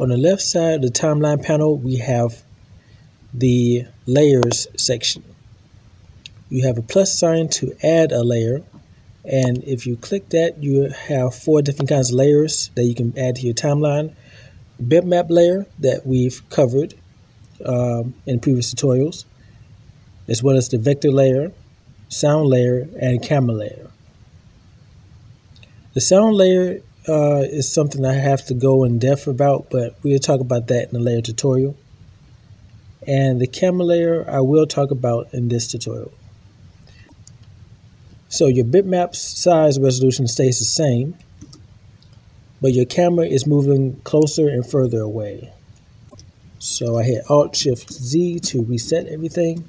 On the left side of the timeline panel, we have the layers section. You have a plus sign to add a layer. And if you click that, you have four different kinds of layers that you can add to your timeline. Bitmap layer that we've covered um, in previous tutorials, as well as the vector layer, sound layer, and camera layer. The sound layer uh, is something I have to go in depth about, but we'll talk about that in the layer tutorial. And the camera layer I will talk about in this tutorial. So your bitmap size resolution stays the same, but your camera is moving closer and further away. So I hit Alt Shift Z to reset everything.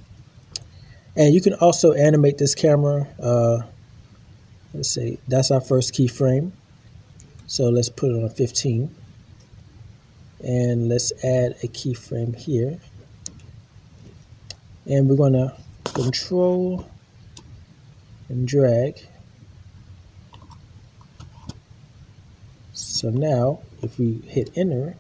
And you can also animate this camera. Uh, let's see, that's our first keyframe. So let's put it on 15. And let's add a keyframe here. And we're going to control and drag. So now if we hit enter,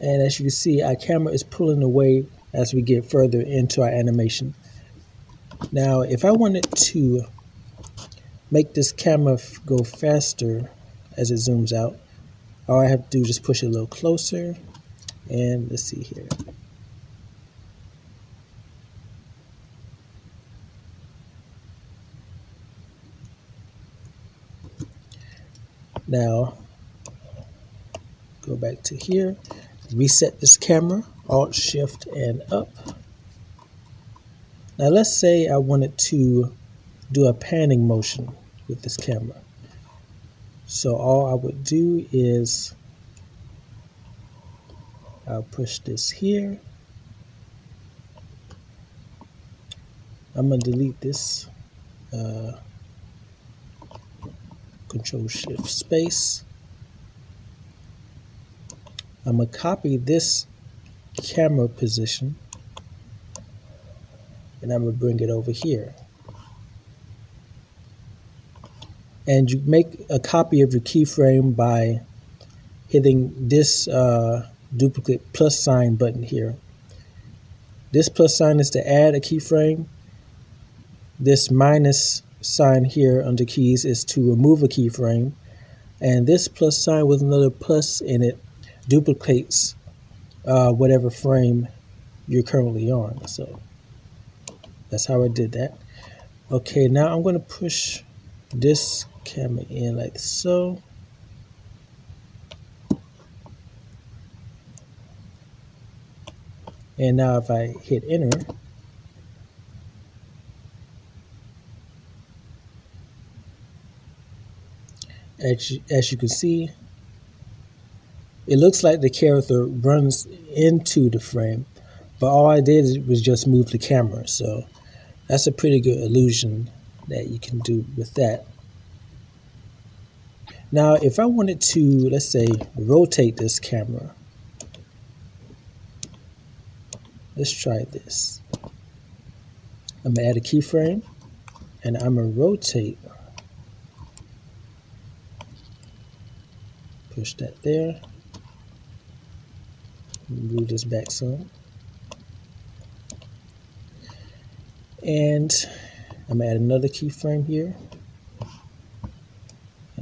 and as you can see our camera is pulling away as we get further into our animation. Now if I wanted to make this camera go faster as it zooms out all I have to do is just push it a little closer and let's see here. Now, go back to here, reset this camera, Alt Shift and up. Now let's say I wanted to do a panning motion with this camera. So all I would do is I'll push this here. I'm going to delete this uh, control shift space. I'm going to copy this camera position and I'm going to bring it over here. and you make a copy of your keyframe by hitting this uh, duplicate plus sign button here. This plus sign is to add a keyframe. This minus sign here under keys is to remove a keyframe. And this plus sign with another plus in it duplicates uh, whatever frame you're currently on. So that's how I did that. Okay, now I'm going to push this camera in like so. And now if I hit enter, as you, as you can see, it looks like the character runs into the frame, but all I did was just move the camera. So that's a pretty good illusion that you can do with that. Now, if I wanted to, let's say, rotate this camera, let's try this. I'm gonna add a keyframe and I'm gonna rotate. Push that there. Move this back some. And I'm gonna add another keyframe here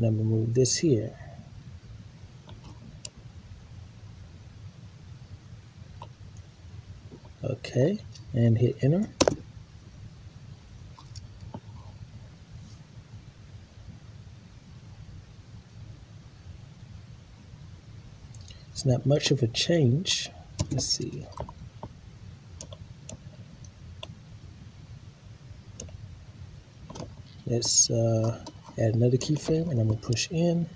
and I'm to move this here. Okay, and hit enter. It's not much of a change. Let's see. Let's uh, add another keyframe and I'm going to push in.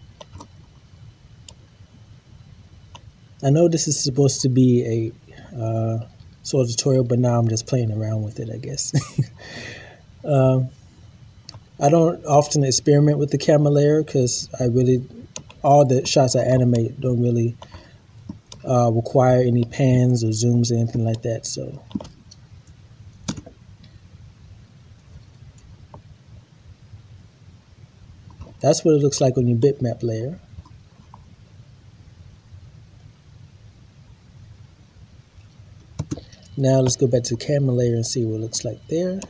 I know this is supposed to be a uh, sort of tutorial, but now I'm just playing around with it, I guess. um, I don't often experiment with the camera layer because I really, all the shots I animate don't really uh, require any pans or zooms or anything like that. So. That's what it looks like on your bitmap layer. Now let's go back to the camera layer and see what it looks like there.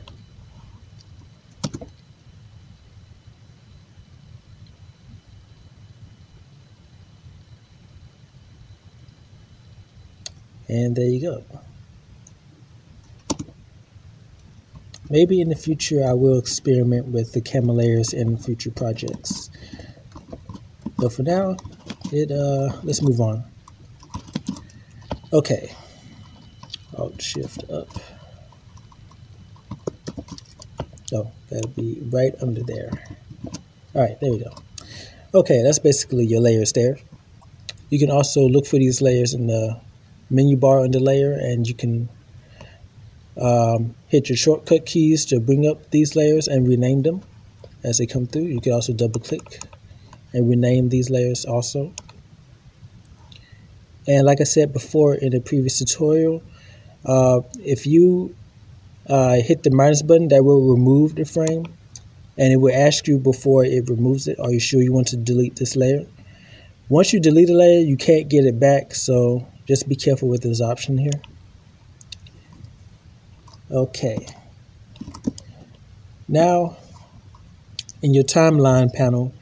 And there you go. Maybe in the future I will experiment with the camera layers in future projects. But for now, it uh, let's move on. Okay. Alt Shift up. Oh, that'll be right under there. All right, there we go. Okay, that's basically your layers there. You can also look for these layers in the menu bar under layer and you can um, hit your shortcut keys to bring up these layers and rename them as they come through. You can also double click and rename these layers also. And like I said before in the previous tutorial, uh, if you uh, hit the minus button, that will remove the frame. And it will ask you before it removes it, are you sure you want to delete this layer? Once you delete a layer, you can't get it back. So just be careful with this option here. Okay. Now, in your timeline panel,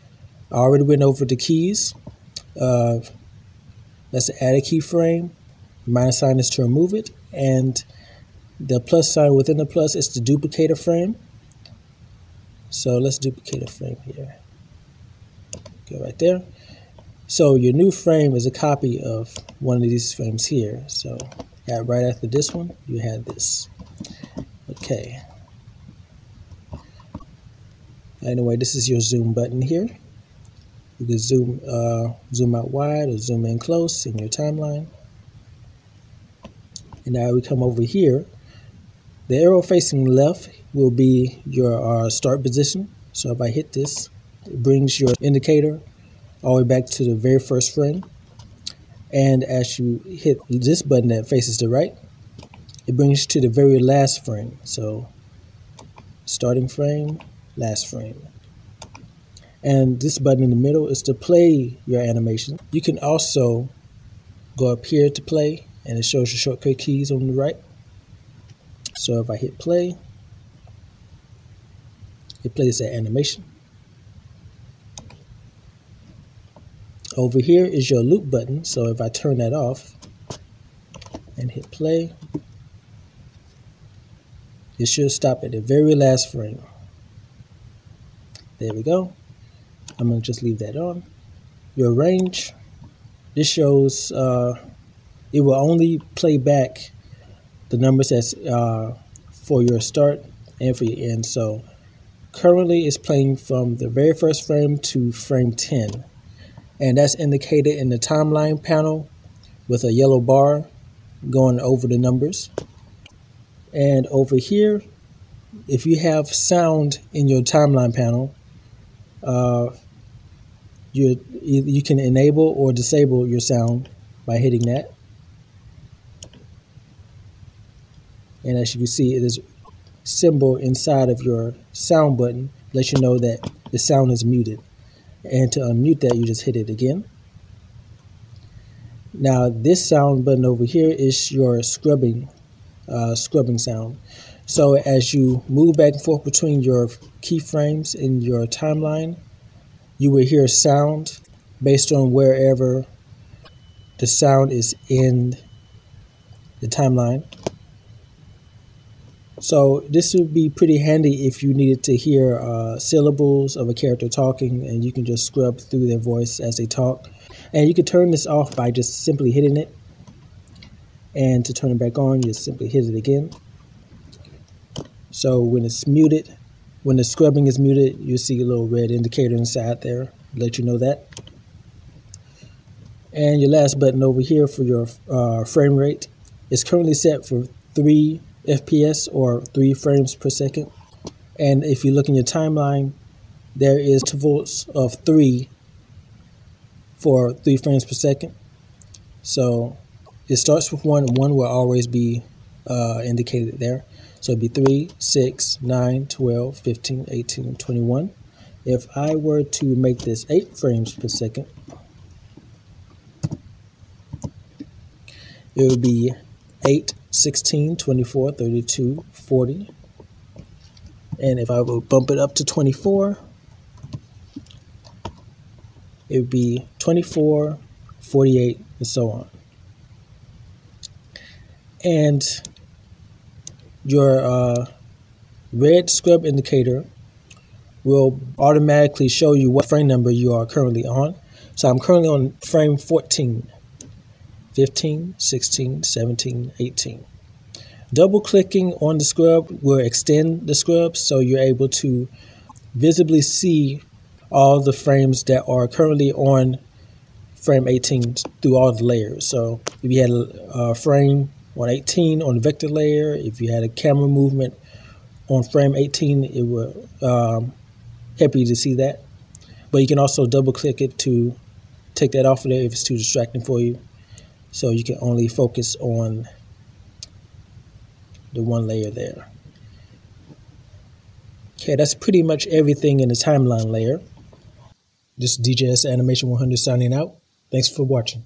I already went over the keys. Uh, to add a keyframe. Minus sign is to remove it. And the plus sign within the plus is to duplicate a frame. So let's duplicate a frame here. Go right there. So your new frame is a copy of one of these frames here. So right after this one, you had this. Okay. Anyway, this is your zoom button here. You can zoom uh, zoom out wide or zoom in close in your timeline. And now we come over here. The arrow facing left will be your uh, start position. So if I hit this, it brings your indicator all the way back to the very first frame. And as you hit this button that faces the right, it brings you to the very last frame. So starting frame, last frame. And this button in the middle is to play your animation. You can also go up here to play and it shows your shortcut keys on the right. So if I hit play, it plays that animation. Over here is your loop button. So if I turn that off and hit play, it should stop at the very last frame. There we go. I'm going to just leave that on. Your range, this shows uh, it will only play back the numbers that's uh, for your start and for your end. So currently it's playing from the very first frame to frame 10 and that's indicated in the timeline panel with a yellow bar going over the numbers. And over here, if you have sound in your timeline panel, uh, you you can enable or disable your sound by hitting that. And as you can see, it is symbol inside of your sound button lets you know that the sound is muted. And to unmute that, you just hit it again. Now this sound button over here is your scrubbing, uh, scrubbing sound. So as you move back and forth between your keyframes in your timeline, you will hear a sound based on wherever the sound is in the timeline. So this would be pretty handy if you needed to hear uh, syllables of a character talking and you can just scrub through their voice as they talk. And you can turn this off by just simply hitting it. And to turn it back on, you simply hit it again. So when it's muted, when the scrubbing is muted, you see a little red indicator inside there, let you know that. And your last button over here for your uh, frame rate is currently set for 3 FPS or 3 frames per second. And if you look in your timeline, there is two intervals of 3 for 3 frames per second. So it starts with 1, 1 will always be uh, indicated there. So it'd be 3, 6, 9, 12, 15, 18, 21. if I were to make this 8 frames per second, it would be 8, 16, 24, 32, 40. And if I would bump it up to 24, it would be 24, 48, and so on. And your uh, red scrub indicator will automatically show you what frame number you are currently on. So I'm currently on frame 14, 15, 16, 17, 18. Double clicking on the scrub will extend the scrub so you're able to visibly see all the frames that are currently on frame 18 through all the layers. So if you had a, frame on 18 on the vector layer, if you had a camera movement on frame 18, it will um, help you to see that. But you can also double click it to take that off of there if it's too distracting for you. So you can only focus on the one layer there. Okay, that's pretty much everything in the timeline layer. This is DJS Animation 100 signing out. Thanks for watching.